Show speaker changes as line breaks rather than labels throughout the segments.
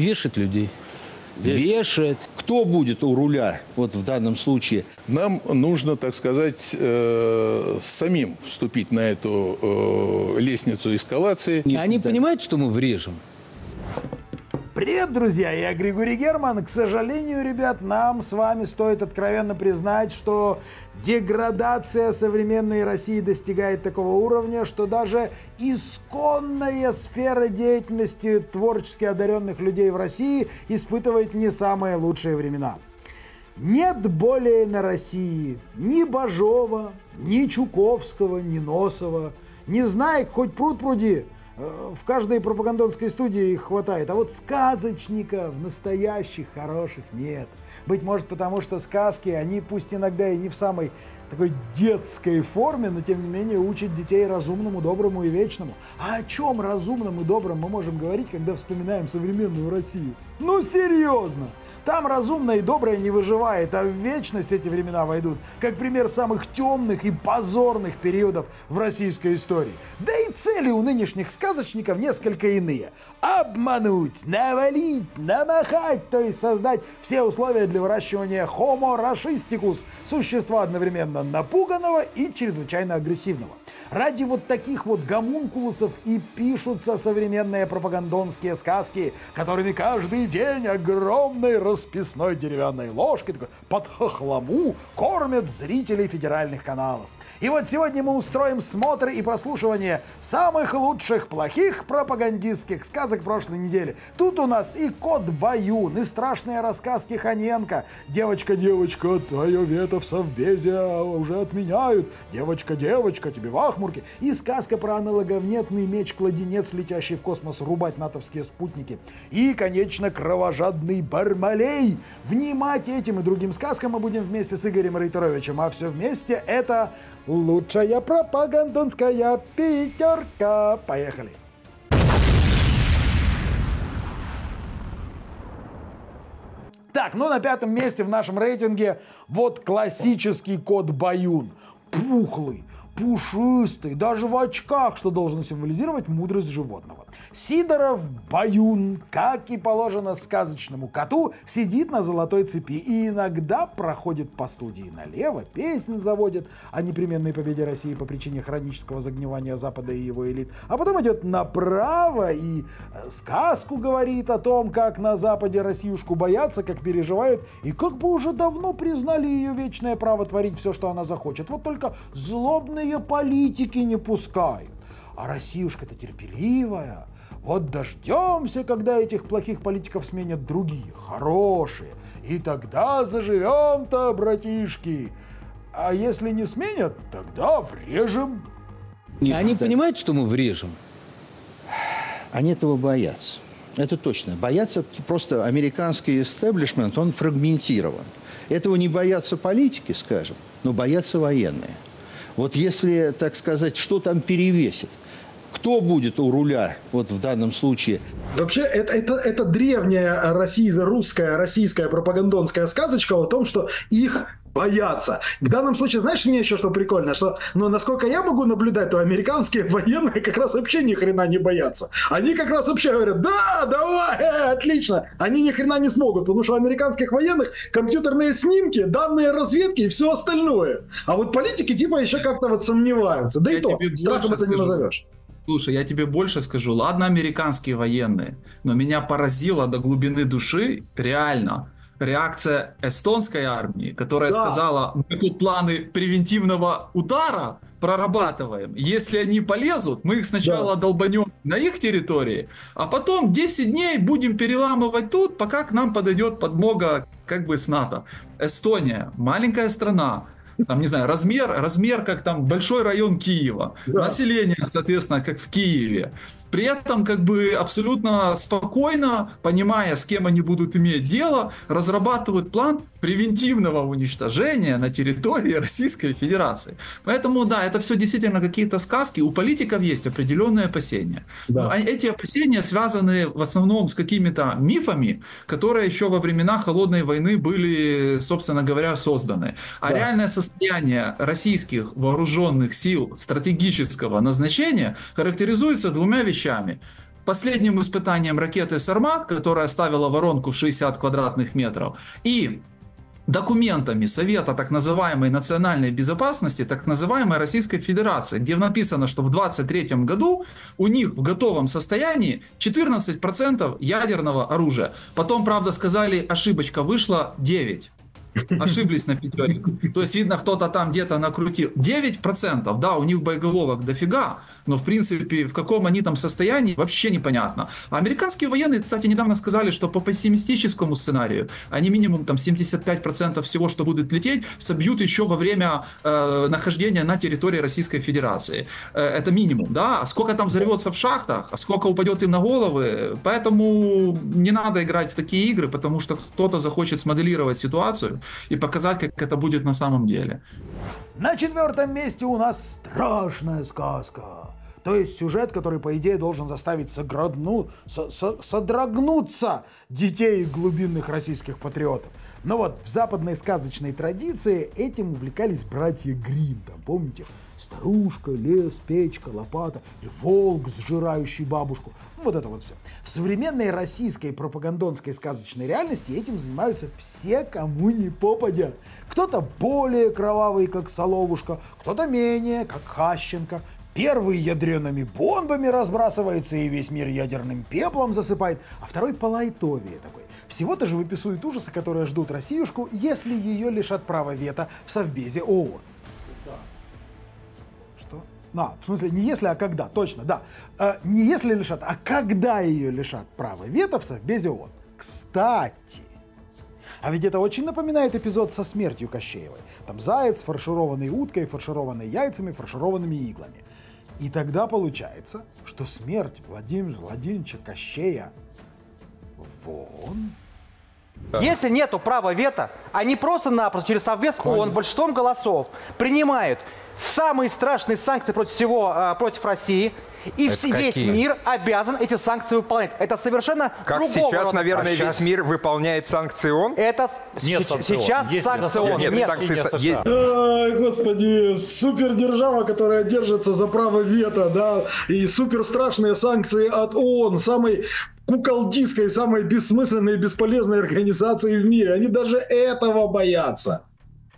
Вешать людей.
Вешает. Кто будет у руля вот в данном случае?
Нам нужно, так сказать, э, самим вступить на эту э, лестницу эскалации.
Они понимают, что мы врежем?
Привет, друзья! Я Григорий Герман. К сожалению, ребят, нам с вами стоит откровенно признать, что деградация современной России достигает такого уровня, что даже исконная сфера деятельности творчески одаренных людей в России испытывает не самые лучшие времена. Нет более на России ни Бажова, ни Чуковского, ни Носова. Не знай, хоть пруд пруди, в каждой пропагандонской студии их хватает. А вот сказочников настоящих, хороших нет. Быть может потому, что сказки, они пусть иногда и не в самой такой детской форме, но тем не менее учат детей разумному, доброму и вечному. А о чем разумном и добром мы можем говорить, когда вспоминаем современную Россию? Ну серьезно! Там разумное и доброе не выживает, а в вечность эти времена войдут, как пример самых темных и позорных периодов в российской истории. Да и цели у нынешних сказочников несколько иные. Обмануть, навалить, намахать, то есть создать все условия для выращивания Homo rachисticus, существа одновременно напуганного и чрезвычайно агрессивного. Ради вот таких вот гомункулусов и пишутся современные пропагандонские сказки, которыми каждый день расписной деревянной ложкой такой, под хохлому кормят зрителей федеральных каналов. И вот сегодня мы устроим смотр и прослушивание самых лучших плохих пропагандистских сказок прошлой недели. Тут у нас и Кот Баюн, и страшные рассказки Ханенко. Девочка, девочка, твое вето в совбезе уже отменяют. Девочка, девочка, тебе вахмурки. И сказка про аналоговнетный меч-кладенец, летящий в космос рубать натовские спутники. И, конечно, кровожадный Бармалей. Внимать этим и другим сказкам мы будем вместе с Игорем Рейтеровичем. А все вместе это Лучшая пропагандонская пятерка. Поехали. Так, ну на пятом месте в нашем рейтинге вот классический кот Баюн. Пухлый, пушистый, даже в очках, что должен символизировать мудрость животного. Сидоров Баюн, как и положено сказочному коту, сидит на золотой цепи и иногда проходит по студии налево, песнь заводит о непременной победе России по причине хронического загнивания Запада и его элит, а потом идет направо и э, сказку говорит о том, как на Западе Россиюшку боятся, как переживают и как бы уже давно признали ее вечное право творить все, что она захочет. Вот только злобные политики не пускают. А Россиюшка-то терпеливая. Вот дождемся, когда этих плохих политиков сменят другие, хорошие. И тогда заживем-то, братишки. А если не сменят, тогда врежем.
Они да. понимают, что мы врежем?
Они этого боятся. Это точно. Боятся просто американский истеблишмент, он фрагментирован. Этого не боятся политики, скажем, но боятся военные. Вот если, так сказать, что там перевесит – кто будет у руля вот в данном случае?
Вообще, это, это, это древняя российская, русская, российская пропагандонская сказочка о том, что их боятся. В данном случае, знаешь, мне еще что прикольно, что, ну, насколько я могу наблюдать, то американские военные как раз вообще ни хрена не боятся. Они как раз вообще говорят, да, давай, э, отлично. Они ни хрена не смогут, потому что у американских военных компьютерные снимки, данные разведки и все остальное. А вот политики типа еще как-то вот сомневаются. Да я и то, страхом это не назовешь.
Слушай, я тебе больше скажу. Ладно, американские военные, но меня поразило до глубины души реально реакция эстонской армии, которая да. сказала, мы тут планы превентивного удара прорабатываем. Если они полезут, мы их сначала да. долбанем на их территории, а потом 10 дней будем переламывать тут, пока к нам подойдет подмога как бы с НАТО. Эстония, маленькая страна, там, не знаю, размер, размер как там большой район Киева, да. население, соответственно, как в Киеве. При этом как бы абсолютно спокойно, понимая, с кем они будут иметь дело, разрабатывают план превентивного уничтожения на территории Российской Федерации. Поэтому да, это все действительно какие-то сказки. У политиков есть определенные опасения. Да. Но эти опасения связаны в основном с какими-то мифами, которые еще во времена холодной войны были, собственно говоря, созданы. А да. реальное состояние российских вооруженных сил стратегического назначения характеризуется двумя вещами вещами. последним испытанием ракеты «Сармат», которая ставила воронку в 60 квадратных метров, и документами Совета так называемой национальной безопасности, так называемой Российской Федерации, где написано, что в 2023 году у них в готовом состоянии 14% ядерного оружия. Потом, правда, сказали, ошибочка вышла 9. Ошиблись на пятерик. То есть, видно, кто-то там где-то накрутил. 9%, да, у них боеголовок дофига, но, в принципе, в каком они там состоянии, вообще непонятно. А американские военные, кстати, недавно сказали, что по пессимистическому сценарию они минимум там 75% всего, что будет лететь, собьют еще во время э, нахождения на территории Российской Федерации. Э, это минимум, да? А сколько там взорвется в шахтах, а сколько упадет им на головы. Поэтому не надо играть в такие игры, потому что кто-то захочет смоделировать ситуацию и показать, как это будет на самом деле.
На четвертом месте у нас страшная сказка. То есть сюжет, который, по идее, должен заставить соградну, со, со, содрогнуться детей глубинных российских патриотов. Но вот в западной сказочной традиции этим увлекались братья Грим. Там, помните, старушка, лес, печка, лопата, или волк, сжирающий бабушку. Вот это вот все. В современной российской пропагандонской сказочной реальности этим занимаются все, кому не попадя. Кто-то более кровавый, как Соловушка, кто-то менее, как Хащенко, Первый ядреными бомбами разбрасывается и весь мир ядерным пеплом засыпает, а второй по лайтовее такой. Всего-то же выписывают ужасы, которые ждут Россиюшку, если ее лишат права вето в Совбезе ООН. А, в смысле, не если, а когда, точно, да. Э, не если лишат, а когда ее лишат права вето в Совбезе ООН. Кстати, а ведь это очень напоминает эпизод со смертью Кощеевой. Там заяц, фаршированный уткой, фаршированный яйцами, фаршированными иглами. И тогда получается, что смерть Владимира Владимировича Кощея вон.
Если нету права вето, они просто-напросто через Совбез ООН большинством голосов принимают самые страшные санкции против всего, а, против России – и Это весь какие? мир обязан эти санкции выполнять. Это совершенно
Как
другого
сейчас,
рода
наверное,
санкции.
весь мир выполняет санкции ООН?
Это
нет
с- сейчас
Есть
санкции ООН.
Нет,
Нет,
санкции
нет,
есть.
Ай, господи, супердержава, которая держится за право вето, да, и супер страшные санкции от ООН, самой куколдиской, самой бессмысленной и бесполезной организации в мире. Они даже этого боятся.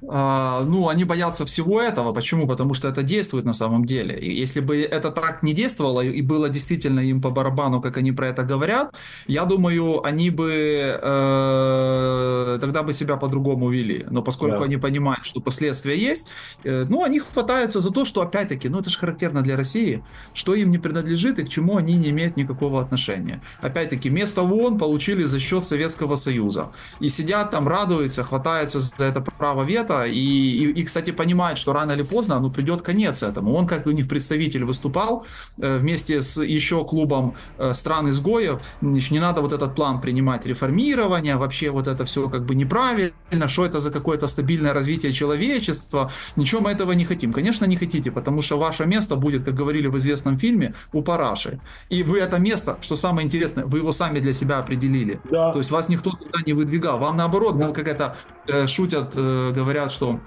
А, ну, они боятся всего этого. Почему? Потому что это действует на самом деле. И если бы это так не действовало и было действительно им по барабану, как они про это говорят, я думаю, они бы э, тогда бы себя по-другому вели. Но поскольку
Да.
они понимают, что последствия есть, э, ну, они хватаются за то, что опять-таки, ну, это же характерно для России, что им не принадлежит и к чему они не имеют никакого отношения. Опять-таки, место в ООН получили за счет Советского Союза. И сидят там, радуются, хватаются за это право вето, и, и, и, кстати, понимают, что рано или поздно ну, придет конец этому. Он, как у них представитель, выступал э, вместе с еще клубом э, стран-изгоев. Не надо вот этот план принимать реформирования, вообще вот это все как бы неправильно, что это за какое-то стабильное развитие человечества. Ничего мы этого не хотим. Конечно, не хотите, потому что ваше место будет, как говорили в известном фильме, у параши. И вы это место, что самое интересное, вы его сами для себя определили.
Да.
То есть вас никто туда не выдвигал. Вам наоборот, ну, как это э, шутят, э, говорят, что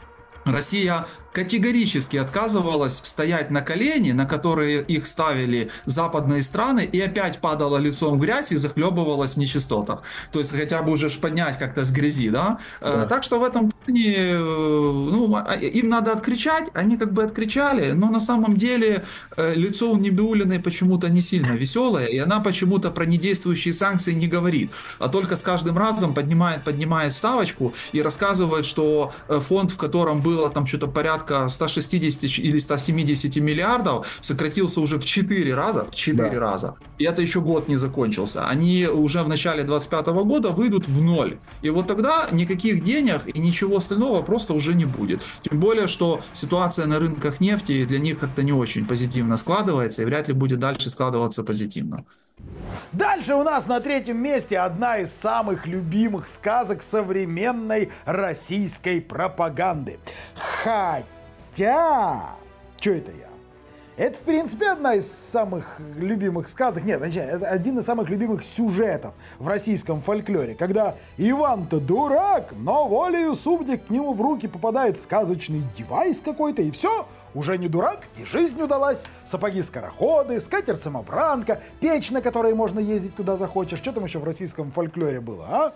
Россия категорически отказывалась стоять на колени, на которые их ставили западные страны, и опять падала лицом в грязь и захлебывалась в нечистотах. То есть хотя бы уже поднять как-то с грязи, да? Э,
Да.
Так что в этом плане, э, ну, а- им надо откричать, они как бы откричали, но на самом деле э, лицо у Небиулиной почему-то не сильно веселое, и она почему-то про недействующие санкции не говорит, а только с каждым разом поднимает, поднимает ставочку и рассказывает, что фонд, в котором было там что-то порядка 160 или 170 миллиардов, сократился уже в 4 раза, в 4
Да.
раза. И это еще год не закончился. Они уже в начале 25 года выйдут в ноль. И вот тогда никаких денег и ничего остального просто уже не будет. Тем более, что ситуация на рынках нефти для них как-то не очень позитивно складывается и вряд ли будет дальше складываться позитивно.
Дальше у нас на третьем месте одна из самых любимых сказок современной российской пропаганды. Хотя... Что это я? Это, в принципе, одна из самых любимых сказок, нет, это один из самых любимых сюжетов в российском фольклоре, когда Иван-то дурак, но волею субдик к нему в руки попадает сказочный девайс какой-то, и все, уже не дурак, и жизнь удалась. Сапоги-скороходы, скатер-самобранка, печь, на которой можно ездить куда захочешь. Что там еще в российском фольклоре было, а?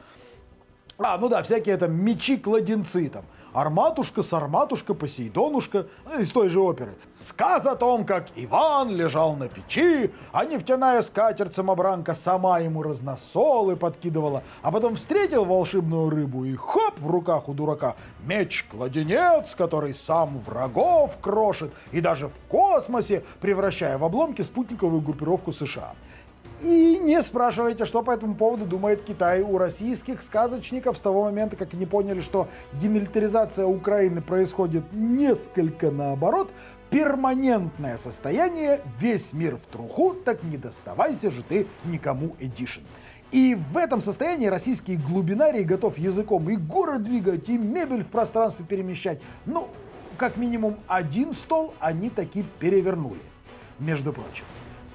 А, ну да, всякие там мечи-кладенцы там. Арматушка, Сарматушка, Посейдонушка ну, из той же оперы. Сказ о том, как Иван лежал на печи, а нефтяная скатерть-самобранка сама ему разносолы подкидывала, а потом встретил волшебную рыбу и хоп, в руках у дурака меч-кладенец, который сам врагов крошит и даже в космосе, превращая в обломки спутниковую группировку США. И не спрашивайте, что по этому поводу думает Китай. У российских сказочников с того момента, как они поняли, что демилитаризация Украины происходит несколько наоборот, перманентное состояние, весь мир в труху, так не доставайся же ты никому эдишн. И в этом состоянии российский глубинарий готов языком и горы двигать, и мебель в пространстве перемещать. Ну, как минимум один стол они таки перевернули, между прочим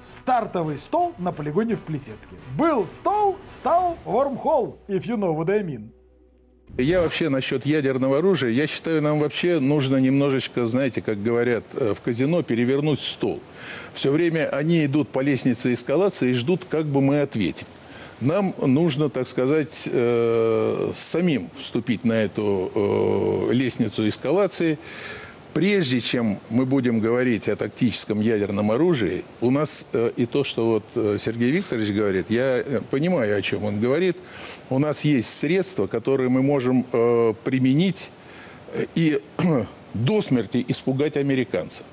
стартовый стол на полигоне в Плесецке. Был стол, стал вормхолл, if you know what I mean.
Я вообще насчет ядерного оружия, я считаю, нам вообще нужно немножечко, знаете, как говорят э, в казино, перевернуть стол. Все время они идут по лестнице эскалации и ждут, как бы мы ответим. Нам нужно, так сказать, э, самим вступить на эту э, лестницу эскалации, Прежде чем мы будем говорить о тактическом ядерном оружии, у нас э, и то, что вот э, Сергей Викторович говорит, я э, понимаю, о чем он говорит, у нас есть средства, которые мы можем применить и до смерти испугать американцев.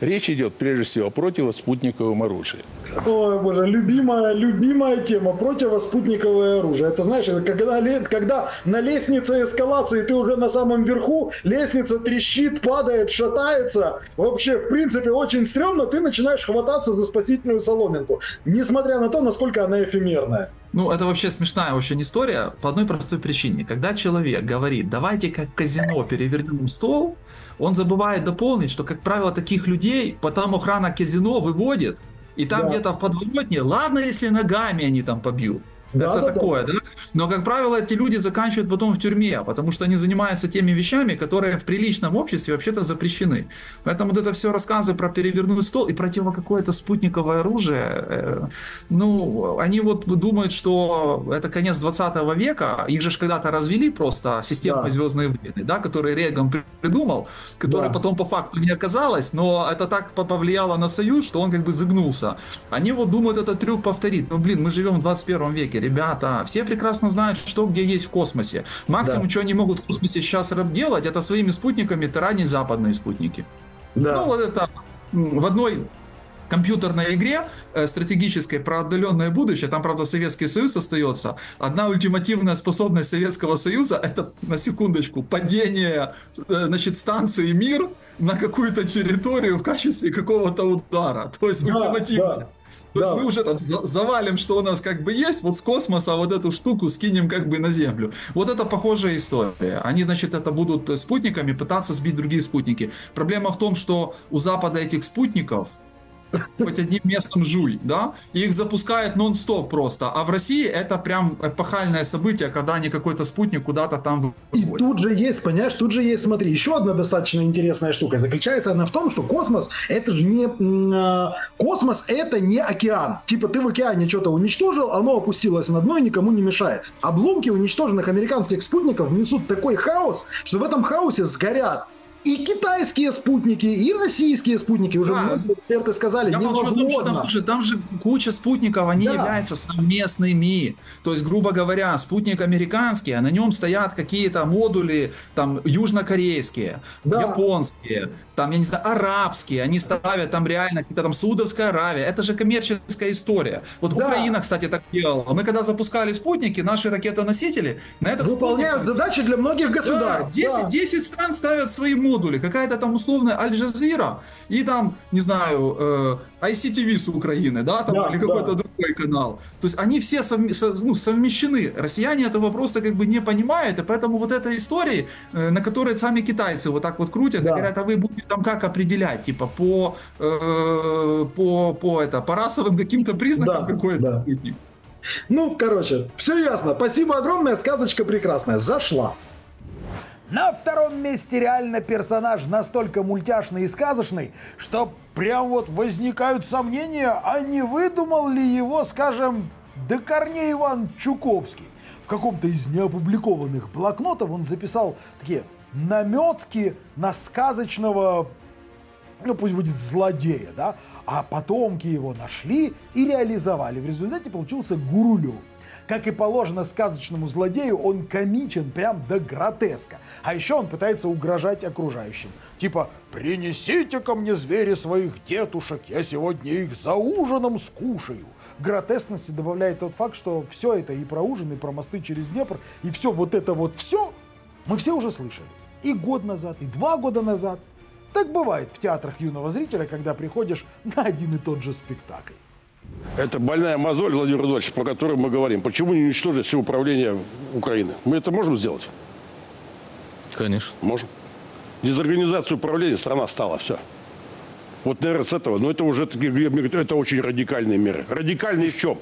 Речь идет прежде всего о противоспутниковом оружии.
Ой, боже, любимая, любимая тема противоспутниковое оружие. Это знаешь, когда, когда на лестнице эскалации ты уже на самом верху, лестница трещит, падает, шатается. Вообще, в принципе, очень стрёмно, ты начинаешь хвататься за спасительную соломинку. Несмотря на то, насколько она эфемерная.
Ну, это вообще смешная очень история по одной простой причине. Когда человек говорит, давайте как казино перевернем стол, он забывает дополнить, что, как правило, таких людей потом охрана казино выводит, и там да. где-то в подворотне, ладно, если ногами они там побьют. Да, это да, такое, да. да? Но, как правило, эти люди заканчивают потом в тюрьме, потому что они занимаются теми вещами, которые в приличном обществе вообще-то запрещены. Поэтому вот это все рассказы про перевернуть стол и против какое-то спутниковое оружие, э, ну, они вот думают, что это конец 20 века, их же когда-то развели просто систему да. «Звездные войны», да, который Рейган придумал, который да. потом по факту не оказалось, но это так повлияло на Союз, что он как бы загнулся. Они вот думают этот трюк повторить. Ну, блин, мы живем в 21 веке, ребята. Все прекрасно знают, что где есть в космосе. Максимум, да. что они могут в космосе сейчас делать, это своими спутниками таранить западные спутники. Да. Ну, вот это в одной компьютерной игре э, стратегической про отдаленное будущее, там, правда, Советский Союз остается, одна ультимативная способность Советского Союза – это, на секундочку, падение э, значит, станции «Мир» на какую-то территорию в качестве какого-то удара. То есть да, ультимативно. Да. То да. есть мы уже там завалим, что у нас как бы есть, вот с космоса вот эту штуку скинем как бы на Землю. Вот это похожая история. Они, значит, это будут спутниками пытаться сбить другие спутники. Проблема в том, что у Запада этих спутников хоть одним местом жуй, да, и их запускают нон-стоп просто, а в России это прям эпохальное событие, когда они какой-то спутник куда-то там
выходит. И тут же есть, понимаешь, тут же есть, смотри, еще одна достаточно интересная штука, заключается она в том, что космос, это же не, э, космос это не океан, типа ты в океане что-то уничтожил, оно опустилось на дно и никому не мешает. Обломки уничтоженных американских спутников внесут такой хаос, что в этом хаосе сгорят и китайские спутники, и российские спутники. Уже да. многие эксперты сказали, Я невозможно. Том, что
там, слушай, там же куча спутников, они да. являются совместными. То есть, грубо говоря, спутник американский, а на нем стоят какие-то модули там южнокорейские, да. японские, там, я не знаю, арабские, они ставят там реально какие-то там Саудовская Аравия. Это же коммерческая история. Вот да. Украина, кстати, так делала. Мы когда запускали спутники, наши ракетоносители на этот
Выполняют спутник... задачи для многих государств.
Да, 10, да. 10 стран ставят свои модули. Какая-то там условная Аль-Джазира и там, не знаю, э, ICTV с Украины, да, там, да или какой-то другой канал. То есть они все совм... ну, совмещены. Россияне этого просто как бы не понимают, и поэтому вот этой истории, э, на которой сами китайцы вот так вот крутят, да. говорят, а вы будете там как определять, типа по, э, по, по, это, по расовым каким-то признакам да, какой-то да.
Ну, короче, все ясно. Спасибо огромное, сказочка прекрасная. Зашла.
На втором месте реально персонаж настолько мультяшный и сказочный, что прям вот возникают сомнения, а не выдумал ли его, скажем, до корней Иван Чуковский. В каком-то из неопубликованных блокнотов он записал такие наметки на сказочного, ну пусть будет злодея, да, а потомки его нашли и реализовали. В результате получился Гурулев – как и положено сказочному злодею, он комичен прям до гротеска. А еще он пытается угрожать окружающим. Типа «Принесите ко мне звери своих детушек, я сегодня их за ужином скушаю». Гротескности добавляет тот факт, что все это и про ужин, и про мосты через Днепр, и все вот это вот все мы все уже слышали. И год назад, и два года назад. Так бывает в театрах юного зрителя, когда приходишь на один и тот же спектакль.
Это больная мозоль, Владимир Владимирович, про которую мы говорим. Почему не уничтожить все управление Украины? Мы это можем сделать?
Конечно.
Можем. Дезорганизацию управления страна стала, все. Вот, наверное, с этого. Но это уже, это очень радикальные меры. Радикальные в чем?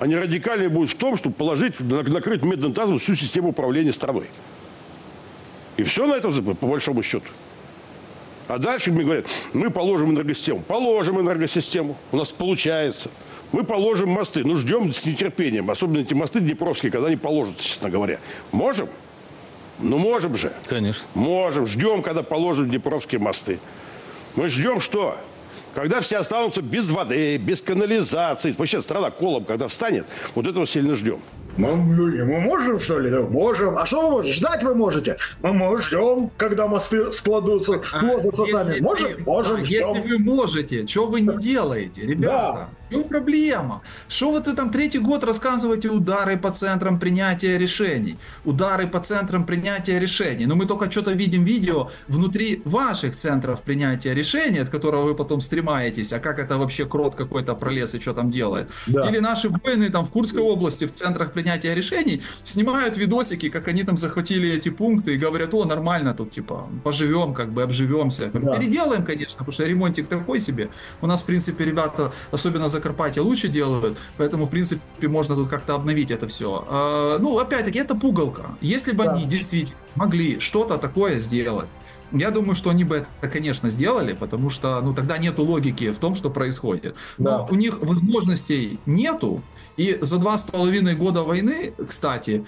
Они радикальные будут в том, чтобы положить, накрыть медным тазом всю систему управления страной. И все на этом, по большому счету. А дальше мне говорят, мы положим энергосистему. Положим энергосистему. У нас получается. Мы положим мосты. Ну, ждем с нетерпением. Особенно эти мосты Днепровские, когда они положатся, честно говоря. Можем? Ну, можем же.
Конечно.
Можем. Ждем, когда положим Днепровские мосты. Мы ждем что? Когда все останутся без воды, без канализации. Вообще страна колом, когда встанет, вот этого сильно ждем.
Мы, мы можем, что ли? Можем. А что вы можете? Ждать вы можете. Мы, мы ждем, когда мосты складутся, сложатся а сами. Можем?
Вы,
можем,
да, Если вы можете, что вы не делаете, ребята? Да. Чем проблема? Что вы ты там третий год рассказываете удары по центрам принятия решений? Удары по центрам принятия решений. Но мы только что-то видим видео внутри ваших центров принятия решений, от которого вы потом стремаетесь, а как это вообще крот какой-то пролез и что там делает. Да. Или наши воины там в Курской области в центрах принятия решений снимают видосики, как они там захватили эти пункты и говорят, о, нормально тут, типа, поживем, как бы обживемся. Да. Переделаем, конечно, потому что ремонтик такой себе. У нас, в принципе, ребята, особенно Закарпатье, лучше делают, поэтому, в принципе, можно тут как-то обновить это все. А, ну, опять-таки, это пугалка. Если бы да. они действительно могли что-то такое сделать, я думаю, что они бы это, конечно, сделали, потому что, ну, тогда нету логики в том, что происходит. Но да. у них возможностей нету, и за два с половиной года войны, кстати,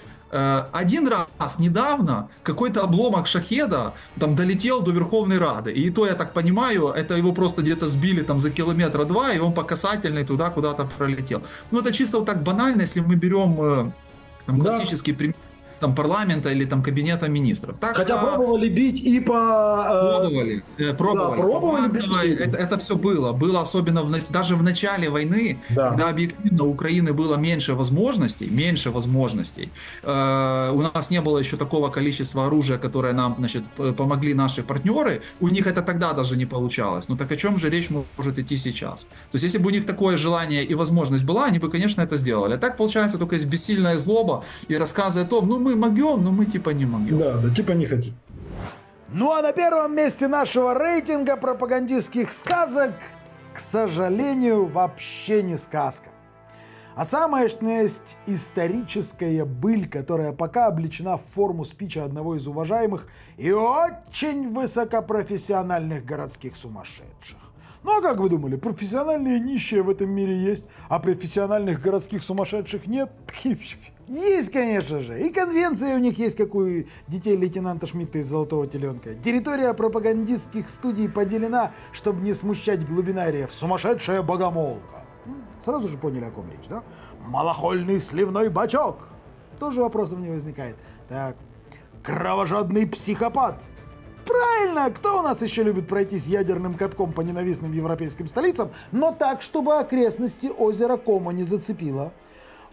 один раз недавно какой-то обломок шахеда там долетел до Верховной Рады. И то, я так понимаю, это его просто где-то сбили там за километра два, и он по касательной туда куда-то пролетел. Ну, это чисто вот так банально, если мы берем э, там, классический да. пример там парламента или там кабинета министров.
Так Хотя что... пробовали бить и по...
Э, пробовали, э, пробовали. Да, пробовали бить. Это, это все было. Было особенно в, даже в начале войны, да. когда объективно у Украины было меньше возможностей, меньше возможностей. Э, у нас не было еще такого количества оружия, которое нам, значит, помогли наши партнеры. У них это тогда даже не получалось. Ну так о чем же речь может идти сейчас? То есть если бы у них такое желание и возможность была, они бы, конечно, это сделали. А так получается только есть бессильная злоба и рассказы о том, ну мы мы могем, но мы типа не могем.
Да, да, типа не хотим.
Ну а на первом месте нашего рейтинга пропагандистских сказок, к сожалению, вообще не сказка. А самая что есть историческая быль, которая пока облечена в форму спича одного из уважаемых и очень высокопрофессиональных городских сумасшедших. Ну а как вы думали, профессиональные нищие в этом мире есть, а профессиональных городских сумасшедших нет? Есть, конечно же. И конвенция у них есть, как у детей лейтенанта Шмидта из «Золотого теленка». Территория пропагандистских студий поделена, чтобы не смущать глубинариев. Сумасшедшая богомолка. Сразу же поняли, о ком речь, да? Малохольный сливной бачок. Тоже вопросов не возникает. Так, кровожадный психопат. Правильно, кто у нас еще любит пройтись ядерным катком по ненавистным европейским столицам, но так, чтобы окрестности озера Кома не зацепило?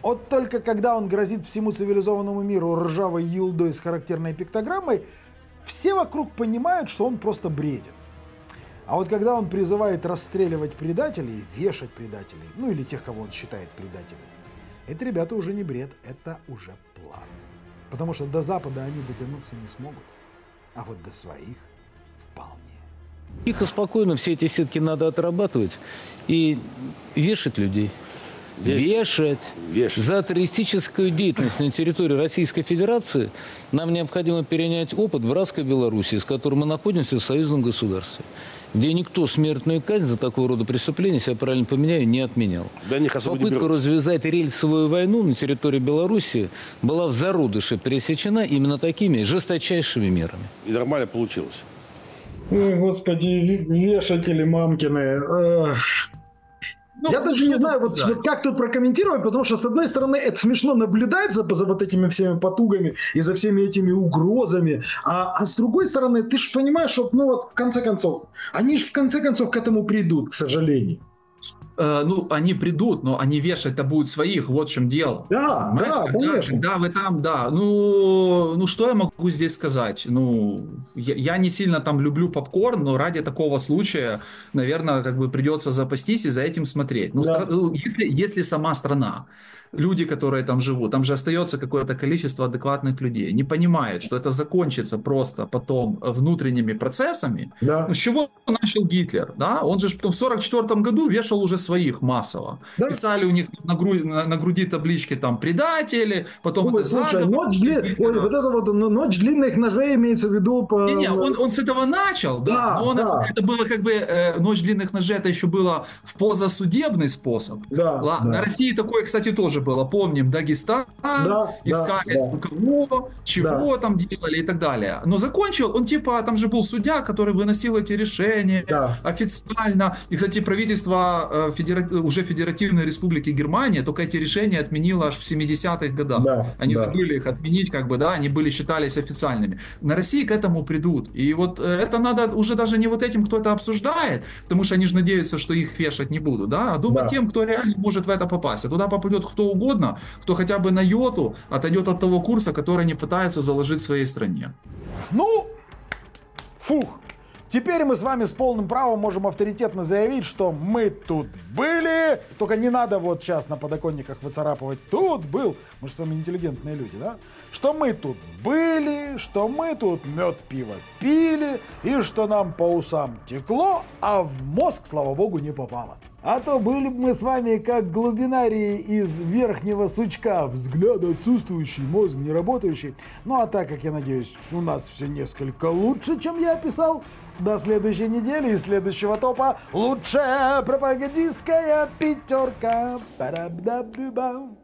Вот только когда он грозит всему цивилизованному миру ржавой юлдой с характерной пиктограммой, все вокруг понимают, что он просто бредит. А вот когда он призывает расстреливать предателей, вешать предателей, ну или тех, кого он считает предателями, это, ребята, уже не бред, это уже план. Потому что до Запада они дотянуться не смогут, а вот до своих вполне.
Тихо, спокойно все эти сетки надо отрабатывать и вешать людей. Вешать.
Вешать.
За террористическую деятельность на территории Российской Федерации нам необходимо перенять опыт братской Беларуси, с которой мы находимся в союзном государстве, где никто смертную казнь за такого рода преступления, если я правильно поменяю, не отменял.
Да них особо не
Попытка развязать рельсовую войну на территории Беларуси была в зародыше пересечена именно такими жесточайшими мерами.
И нормально получилось.
Ой, господи, вешатели мамкины. Эх.
Ну,
Я даже не знаю, вот, вот как тут прокомментировать, потому что, с одной стороны, это смешно наблюдать за, за вот этими всеми потугами и за всеми этими угрозами, а, а с другой стороны, ты же понимаешь, что, ну вот, в конце концов, они же в конце концов к этому придут, к сожалению.
Э, ну, они придут, но они вешать-то будут своих, вот в чем дело.
Да,
Понимаете,
да,
когда,
конечно.
когда вы там, да. Ну, ну, что я могу здесь сказать? Ну, я, я не сильно там люблю попкорн, но ради такого случая, наверное, как бы придется запастись и за этим смотреть. Ну,
Да.
стра- ну, если, если сама страна, люди, которые там живут, там же остается какое-то количество адекватных людей, не понимают, что это закончится просто потом внутренними процессами,
Да.
ну, с чего начал Гитлер? Да? Он же потом в 1944 году вешал уже своих массово.
Да.
Писали у них на, гру- на- на груди таблички там предатели, потом
Ой,
это
слушай,
заговор.
ночь, дли- Ой, вот это вот ну, ночь длинных ножей имеется в виду по...
Не-не, он, он с этого начал, да,
Да,
но он
да.
Это, это было как бы, э, ночь длинных ножей, это еще было в позасудебный способ.
Да,
Ладно,
да.
На России такое, кстати, тоже было. Помним, Дагестан,
Да,
искали
да, да.
кого, чего там делали и так далее. Но закончил, он типа, там же был судья, который выносил эти решения
Да.
официально. И, кстати, правительство э, федера- уже Федеративной Республики Германия только эти решения отменило аж в 70-х годах.
Да,
Они
да.
забыли их отменить, как бы, да, они были, считались официальными. На России к этому придут. И вот э, это надо уже даже не вот этим, кто это обсуждает, потому что они же надеются, что их вешать не будут, да, а думать
Да.
тем, кто реально может в это попасть. А туда попадет кто угодно, кто хотя бы на йоту отойдет от того курса, который они пытаются заложить в своей стране.
Ну, фух. Теперь мы с вами с полным правом можем авторитетно заявить, что мы тут были. Только не надо вот сейчас на подоконниках выцарапывать «тут был». Мы же с вами интеллигентные люди, да? Что мы тут были, что мы тут мед пиво пили, и что нам по усам текло, а в мозг, слава богу, не попало. А то были бы мы с вами как глубинарии из верхнего сучка, взгляд отсутствующий, мозг не работающий. Ну а так как я надеюсь, у нас все несколько лучше, чем я описал, до следующей недели и следующего топа лучшая пропагандистская пятерка. Парабдабдубам.